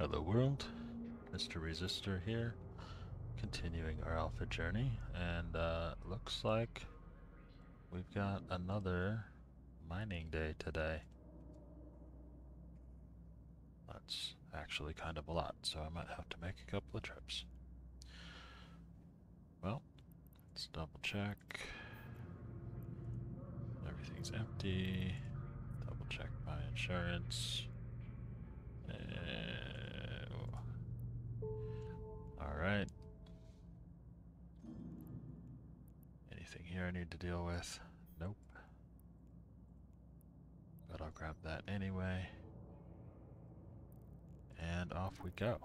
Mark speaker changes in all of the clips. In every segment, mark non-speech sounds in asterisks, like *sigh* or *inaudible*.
Speaker 1: Hello world, Mr. Resistor here, continuing our alpha journey, and uh, looks like we've got another mining day today. That's actually kind of a lot, so I might have to make a couple of trips. Well, let's double check. Everything's empty. Double check my insurance. Alright. Anything here I need to deal with? Nope. But I'll grab that anyway. And off we go.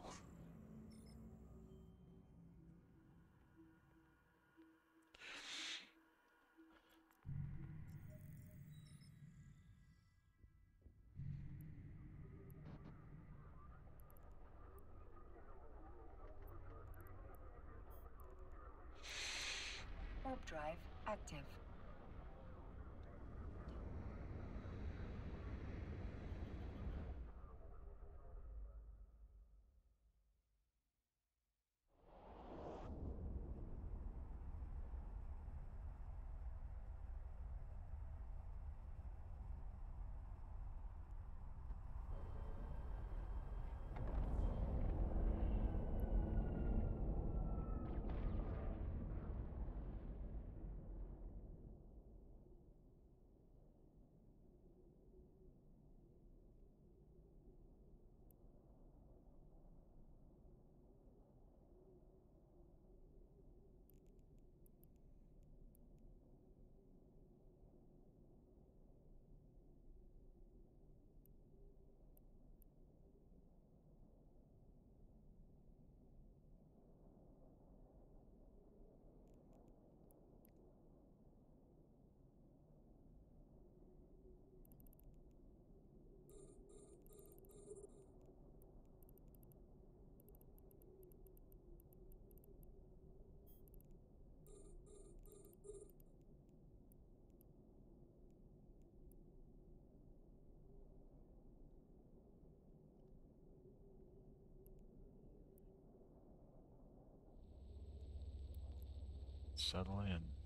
Speaker 1: Settle in.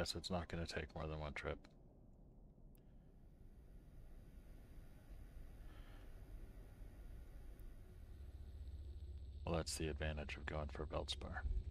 Speaker 1: Guess it's not going to take more than one trip. Well, that's the advantage of going for Veldspar. Well,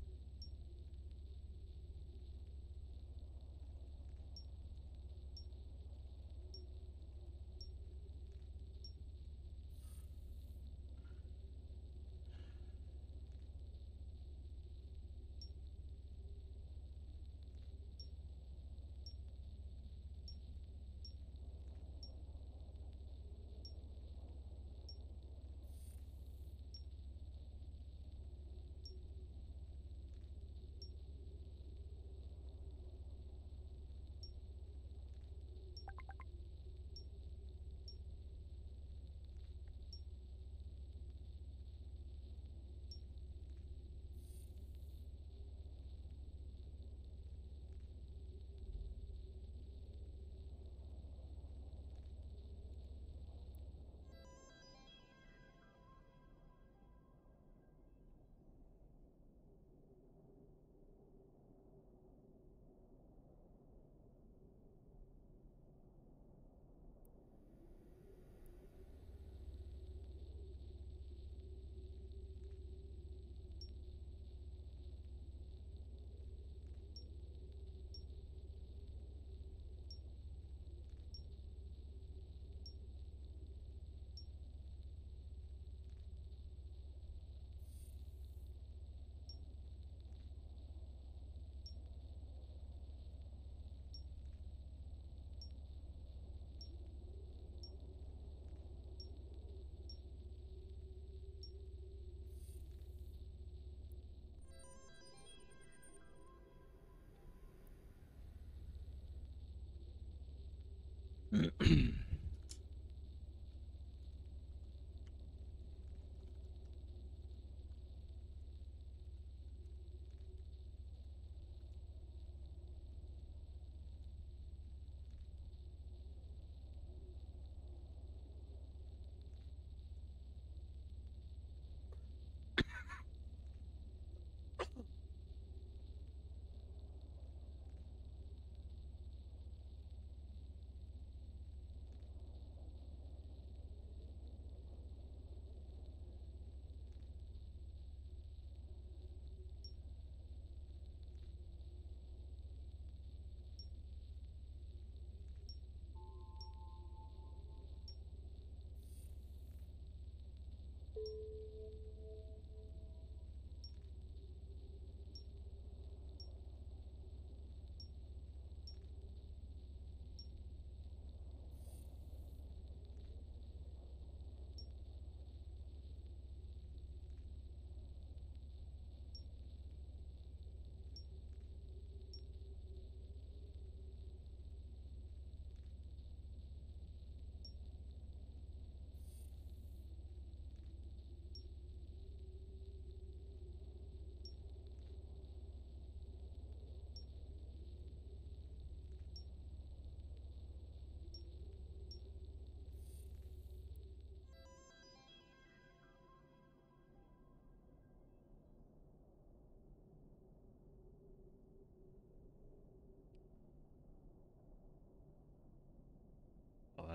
Speaker 1: 嗯。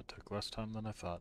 Speaker 1: Took less time than I thought.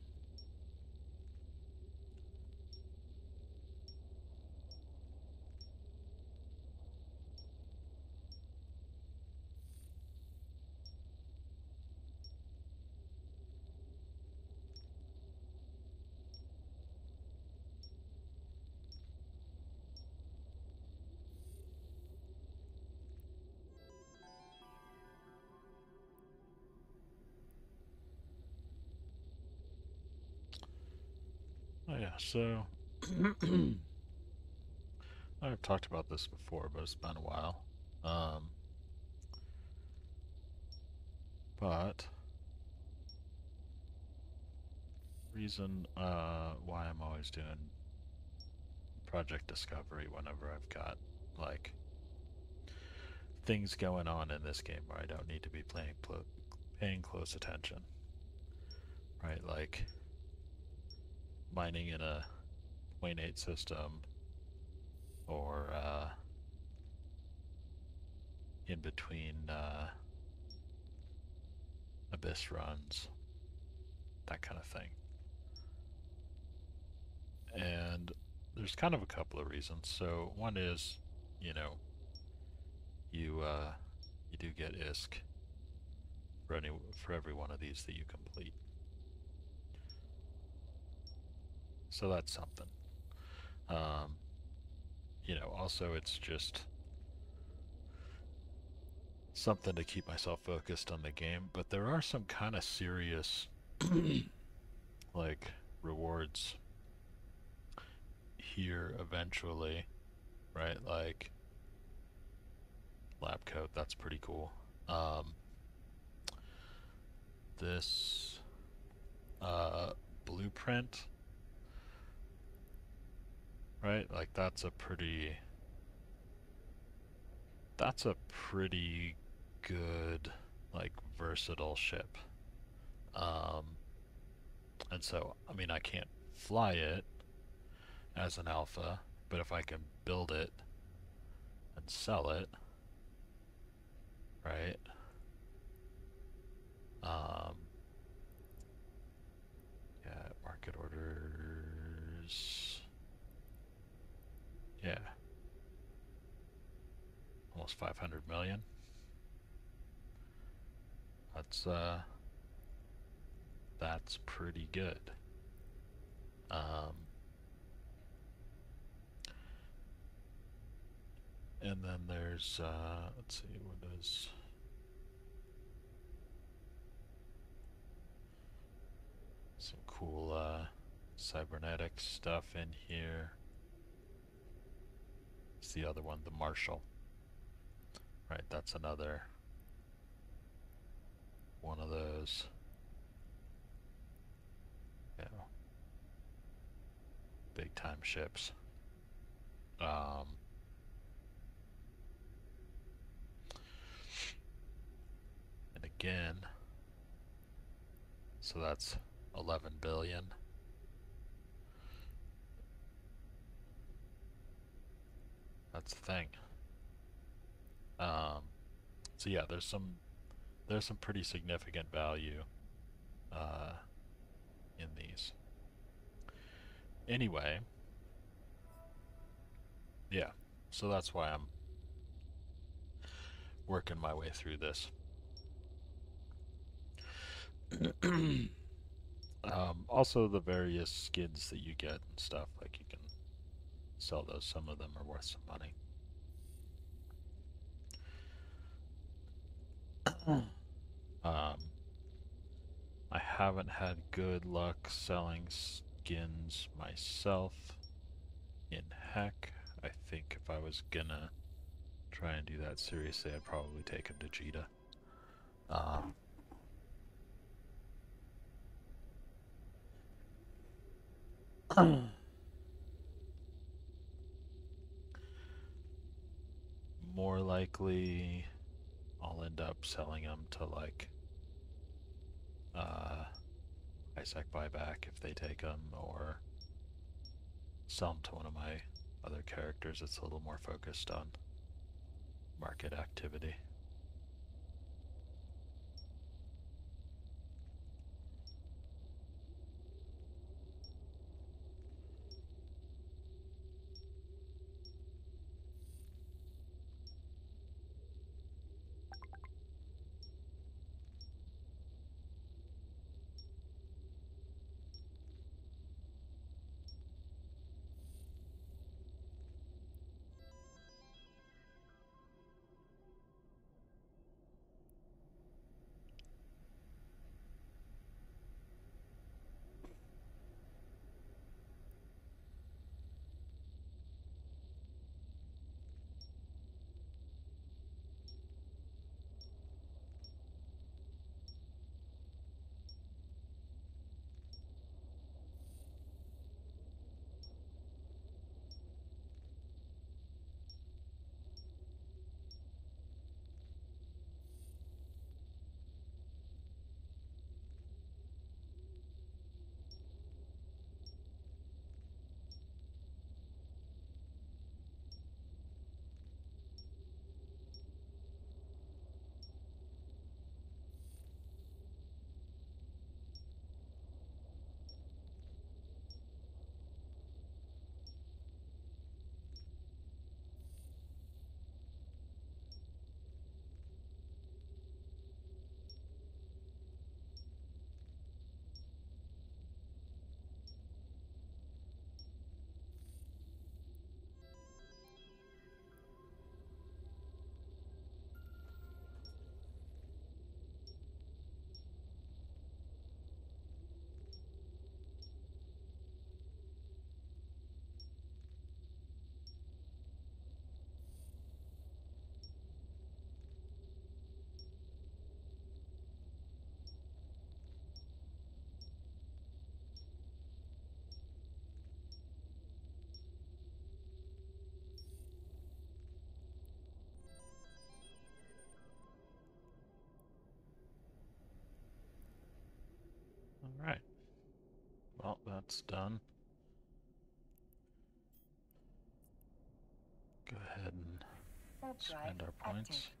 Speaker 1: Oh yeah, so *clears throat* I've talked about this before, but it's been a while. Um, but reason uh, why I'm always doing project discovery whenever I've got like things going on in this game where I don't need to be playing paying close attention. Right, like mining in a point 8 system or uh, in between uh, abyss runs, that kind of thing. And there's kind of a couple of reasons. So one is, you know, you uh, you do get ISK for any for every one of these that you complete. So that's something. Um, you know, also it's just something to keep myself focused on the game, but there are some kind of serious *clears throat* like rewards here eventually, right? Like lab coat, that's pretty cool. Um, this uh, blueprint right? Like that's a pretty that's a pretty good like versatile ship. Um and so I mean I can't fly it as an alpha, but if I can build it and sell it, right? Um yeah, market orders yeah. Almost 500 million. That's, uh, that's pretty good. Um, and then there's, uh, let's see, what is... Some cool, uh, cybernetic stuff in here. The other one, the Marshal. Right, that's another one of those. Know, big time ships. Um, and again, so that's 11 billion. That's the thing. Um, so yeah, there's some there's some pretty significant value uh, in these. Anyway, yeah, so that's why I'm working my way through this. *clears throat* um, also, the various skins that you get and stuff, like you sell those. Some of them are worth some money. *clears throat* um, I haven't had good luck selling skins myself in Hek. I think if I was gonna try and do that seriously, I'd probably take him to Jita. Um, *clears throat* more likely I'll end up selling them to like uh, ISAC buyback if they take them, or sell them to one of my other characters that's a little more focused on market activity. That's done. Go ahead and spend our points.
Speaker 2: active.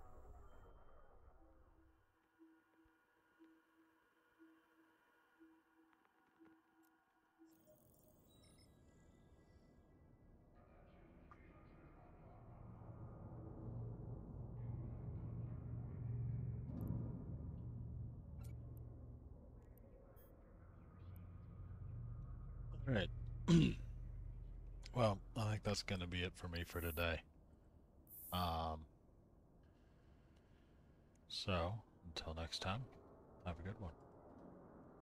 Speaker 1: That's going to be it for me for today. Um, so, until next time, have a good one.